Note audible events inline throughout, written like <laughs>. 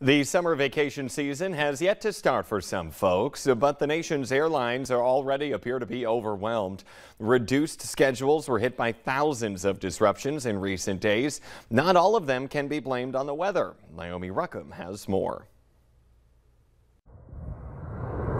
The summer vacation season has yet to start for some folks, but the nation's airlines are already appear to be overwhelmed. Reduced schedules were hit by thousands of disruptions in recent days. Not all of them can be blamed on the weather. Naomi Ruckham has more.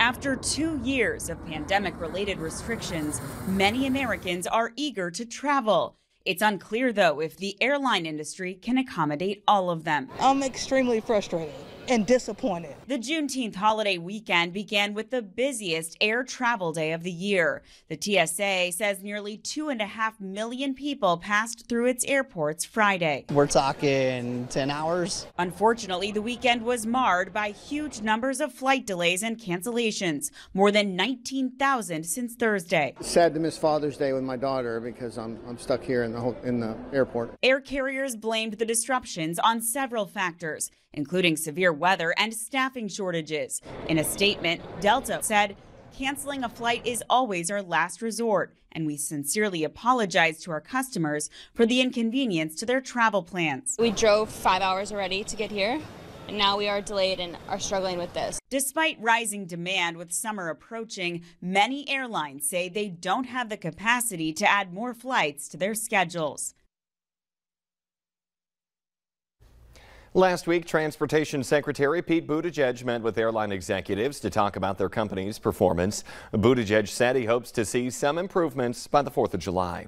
After two years of pandemic related restrictions, many Americans are eager to travel. It's unclear, though, if the airline industry can accommodate all of them. I'm extremely frustrated and disappointed. The Juneteenth holiday weekend began with the busiest air travel day of the year. The TSA says nearly two and a half million people passed through its airports Friday. We're talking 10 hours. Unfortunately, the weekend was marred by huge numbers of flight delays and cancellations, more than 19,000 since Thursday. Sad to miss Father's Day with my daughter because I'm, I'm stuck here in the, in the airport. Air carriers blamed the disruptions on several factors including severe weather and staffing shortages. In a statement, Delta said, Canceling a flight is always our last resort, and we sincerely apologize to our customers for the inconvenience to their travel plans. We drove five hours already to get here. And now we are delayed and are struggling with this. Despite rising demand with summer approaching, many airlines say they don't have the capacity to add more flights to their schedules. Last week, Transportation Secretary Pete Buttigieg met with airline executives to talk about their company's performance. Buttigieg said he hopes to see some improvements by the 4th of July.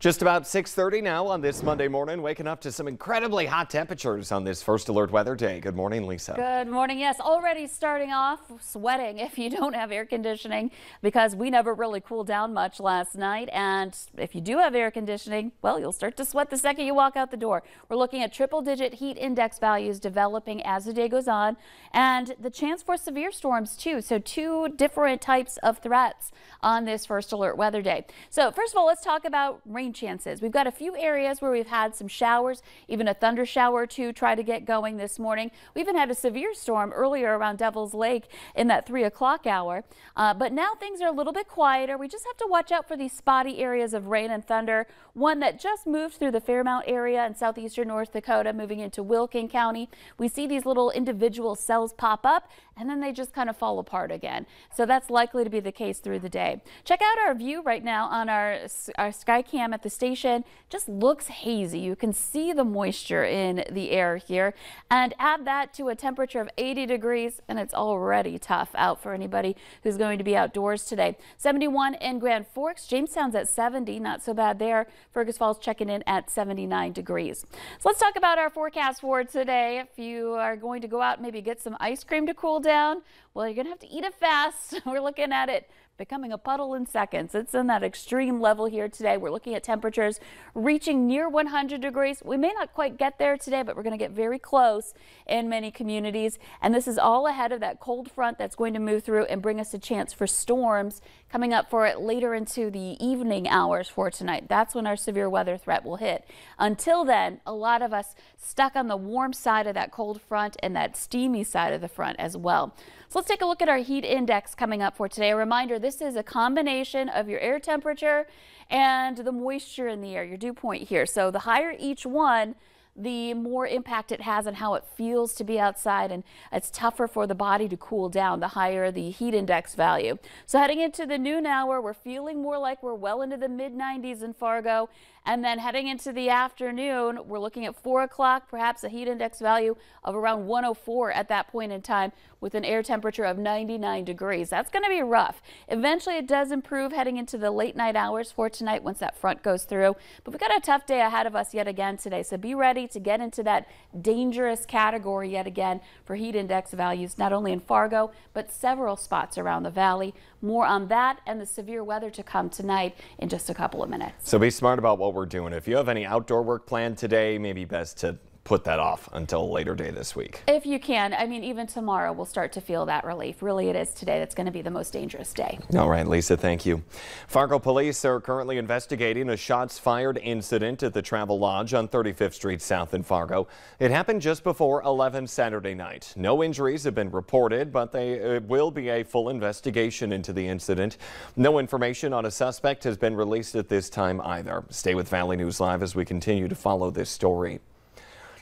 Just about 6.30 now on this Monday morning, waking up to some incredibly hot temperatures on this first alert weather day. Good morning, Lisa. Good morning. Yes, already starting off sweating <laughs> if you don't have air conditioning because we never really cooled down much last night. And if you do have air conditioning, well, you'll start to sweat the second you walk out the door. We're looking at triple digit heat index values developing as the day goes on and the chance for severe storms too. So two different types of threats on this first alert weather day. So first of all, let's talk about rain rain chances. We've got a few areas where we've had some showers, even a thunder shower or two try to get going this morning. We even had a severe storm earlier around Devil's Lake in that 3 o'clock hour. Uh, but now things are a little bit quieter. We just have to watch out for these spotty areas of rain and thunder. One that just moved through the Fairmount area in southeastern North Dakota, moving into Wilkin County. We see these little individual cells pop up and then they just kind of fall apart again. So that's likely to be the case through the day. Check out our view right now on our, our sky cam at the station. Just looks hazy. You can see the moisture in the air here and add that to a temperature of 80 degrees and it's already tough out for anybody who's going to be outdoors today. 71 in Grand Forks. Jamestown's at 70. Not so bad there. Fergus Falls checking in at 79 degrees. So let's talk about our forecast for today. If you are going to go out, maybe get some ice cream to cool down well, you're going to have to eat it fast. <laughs> We're looking at it becoming a puddle in seconds. It's in that extreme level here today. We're looking at temperatures reaching near 100 degrees. We may not quite get there today, but we're going to get very close in many communities. And this is all ahead of that cold front that's going to move through and bring us a chance for storms coming up for it later into the evening hours for tonight. That's when our severe weather threat will hit. Until then, a lot of us stuck on the warm side of that cold front and that steamy side of the front as well. So let's take a look at our heat index coming up for today. A reminder, this is a combination of your air temperature and the moisture in the air, your dew point here. So the higher each one, the more impact it has on how it feels to be outside and it's tougher for the body to cool down the higher the heat index value. So heading into the noon hour, we're feeling more like we're well into the mid 90s in Fargo and then heading into the afternoon, we're looking at 4 o'clock, perhaps a heat index value of around 104 at that point in time with an air temperature of 99 degrees. That's going to be rough. Eventually, it does improve heading into the late night hours for tonight once that front goes through. But we've got a tough day ahead of us yet again today. So be ready to get into that dangerous category yet again for heat index values, not only in Fargo, but several spots around the valley. More on that and the severe weather to come tonight in just a couple of minutes. So be smart about what we're doing. If you have any outdoor work planned today, maybe best to put that off until a later day this week. If you can. I mean, even tomorrow we'll start to feel that relief. Really, it is today that's going to be the most dangerous day. All right, Lisa, thank you. Fargo police are currently investigating a shots fired incident at the Travelodge on 35th Street South in Fargo. It happened just before 11 Saturday night. No injuries have been reported, but there will be a full investigation into the incident. No information on a suspect has been released at this time either. Stay with Valley News Live as we continue to follow this story.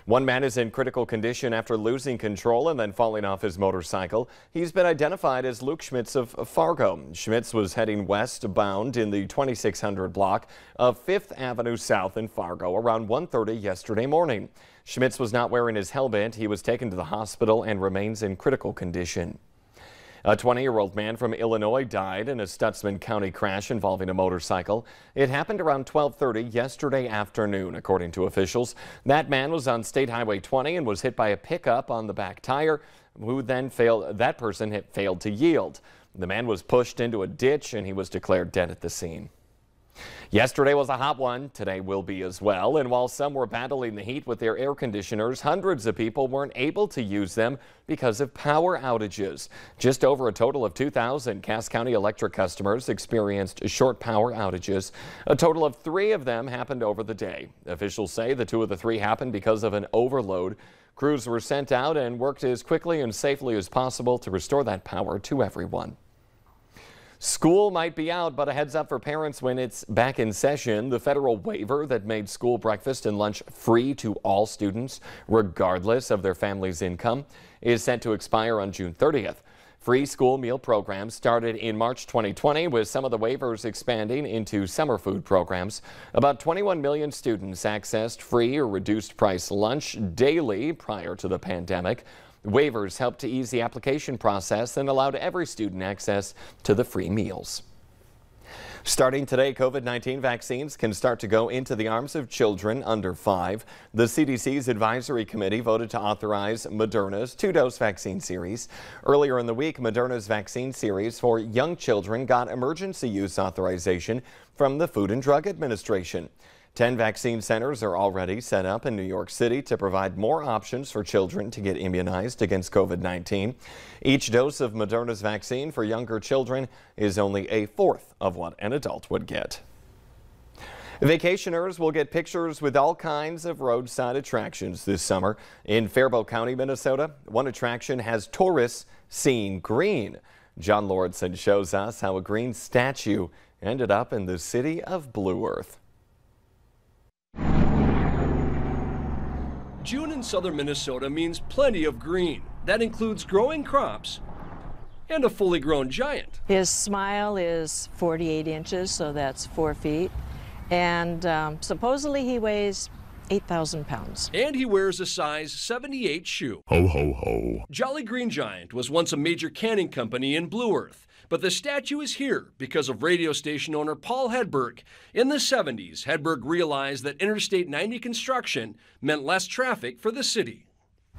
One man is in critical condition after losing control and then falling off his motorcycle. He's been identified as Luke Schmitz of Fargo. Schmitz was heading westbound in the 2600 block of 5th Avenue South in Fargo around 1.30 yesterday morning. Schmitz was not wearing his helmet. He was taken to the hospital and remains in critical condition. A 20-year-old man from Illinois died in a Stutsman County crash involving a motorcycle. It happened around 1230 yesterday afternoon, according to officials. That man was on State Highway 20 and was hit by a pickup on the back tire, who then failed, that person had failed to yield. The man was pushed into a ditch and he was declared dead at the scene. Yesterday was a hot one. Today will be as well. And while some were battling the heat with their air conditioners, hundreds of people weren't able to use them because of power outages. Just over a total of 2,000 Cass County Electric customers experienced short power outages. A total of three of them happened over the day. Officials say the two of the three happened because of an overload. Crews were sent out and worked as quickly and safely as possible to restore that power to everyone. School might be out, but a heads up for parents when it's back in session. The federal waiver that made school breakfast and lunch free to all students, regardless of their family's income, is set to expire on June 30th. Free school meal programs started in March 2020 with some of the waivers expanding into summer food programs. About 21 million students accessed free or reduced price lunch daily prior to the pandemic. Waivers helped to ease the application process and allowed every student access to the free meals. Starting today, COVID-19 vaccines can start to go into the arms of children under five. The CDC's advisory committee voted to authorize Moderna's two-dose vaccine series. Earlier in the week, Moderna's vaccine series for young children got emergency use authorization from the Food and Drug Administration. 10 vaccine centers are already set up in New York City to provide more options for children to get immunized against COVID-19. Each dose of Moderna's vaccine for younger children is only a fourth of what an adult would get. Vacationers will get pictures with all kinds of roadside attractions this summer. In Faribault County, Minnesota, one attraction has tourists seeing green. John Lauritsen shows us how a green statue ended up in the city of Blue Earth. June in southern Minnesota means plenty of green. That includes growing crops and a fully grown giant. His smile is 48 inches, so that's four feet. And um, supposedly he weighs 8,000 pounds. And he wears a size 78 shoe. Ho, ho, ho. Jolly Green Giant was once a major canning company in Blue Earth. But the statue is here because of radio station owner Paul Hedberg. In the 70s, Hedberg realized that Interstate 90 construction meant less traffic for the city.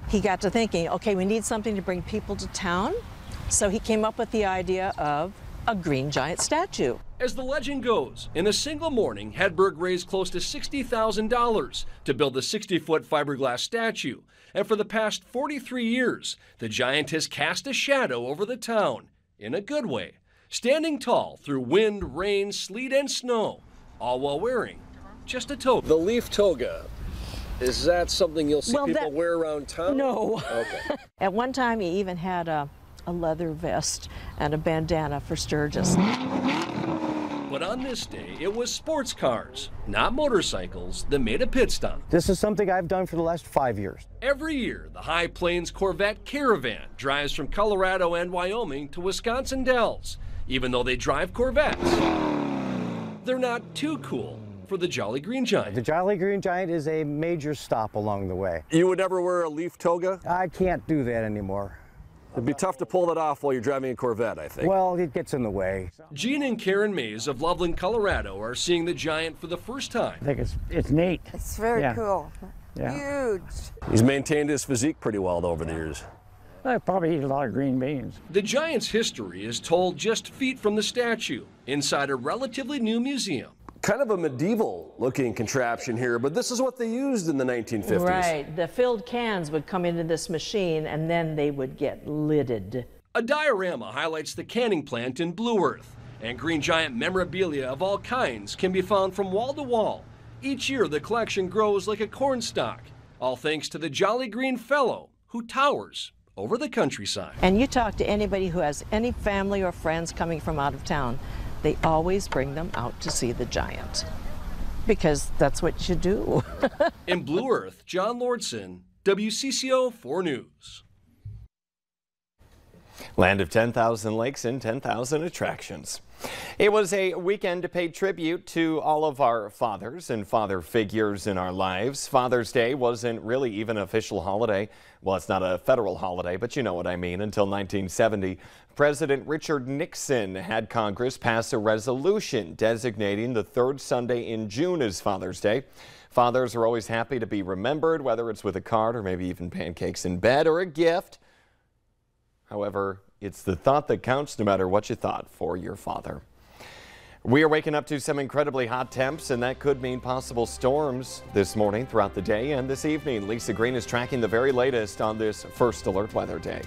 He got to thinking, okay, we need something to bring people to town. So he came up with the idea of a green giant statue. As the legend goes, in a single morning, Hedberg raised close to $60,000 to build the 60 foot fiberglass statue. And for the past 43 years, the giant has cast a shadow over the town in a good way, standing tall through wind, rain, sleet, and snow, all while wearing just a toga. The leaf toga. Is that something you'll see well, people that, wear around town? No. Okay. <laughs> At one time, he even had a, a leather vest and a bandana for Sturgis. But on this day, it was sports cars, not motorcycles, that made a pit stop. This is something I've done for the last five years. Every year, the High Plains Corvette Caravan drives from Colorado and Wyoming to Wisconsin Dells, even though they drive Corvettes. They're not too cool for the Jolly Green Giant. The Jolly Green Giant is a major stop along the way. You would never wear a leaf toga? I can't do that anymore. It'd be tough to pull that off while you're driving a Corvette, I think. Well, it gets in the way. Gene and Karen Mays of Loveland, Colorado are seeing the Giant for the first time. I think it's, it's neat. It's very yeah. cool. Yeah. Huge. He's maintained his physique pretty well over the years. I probably eat a lot of green beans. The Giant's history is told just feet from the statue, inside a relatively new museum. Kind of a medieval looking contraption here, but this is what they used in the 1950s. Right. The filled cans would come into this machine and then they would get lidded. A diorama highlights the canning plant in Blue Earth, and Green Giant memorabilia of all kinds can be found from wall to wall. Each year, the collection grows like a cornstalk, all thanks to the Jolly Green Fellow, who towers over the countryside. And you talk to anybody who has any family or friends coming from out of town, they always bring them out to see the giant because that's what you do. <laughs> in Blue Earth, John Lauritsen, WCCO 4 News. Land of 10,000 lakes and 10,000 attractions. It was a weekend to pay tribute to all of our fathers and father figures in our lives. Father's Day wasn't really even an official holiday. Well, it's not a federal holiday, but you know what I mean. Until 1970, President Richard Nixon had Congress pass a resolution designating the third Sunday in June as Father's Day. Fathers are always happy to be remembered, whether it's with a card or maybe even pancakes in bed or a gift. However, it's the thought that counts no matter what you thought for your father. We are waking up to some incredibly hot temps, and that could mean possible storms this morning throughout the day and this evening. Lisa Green is tracking the very latest on this first alert weather day.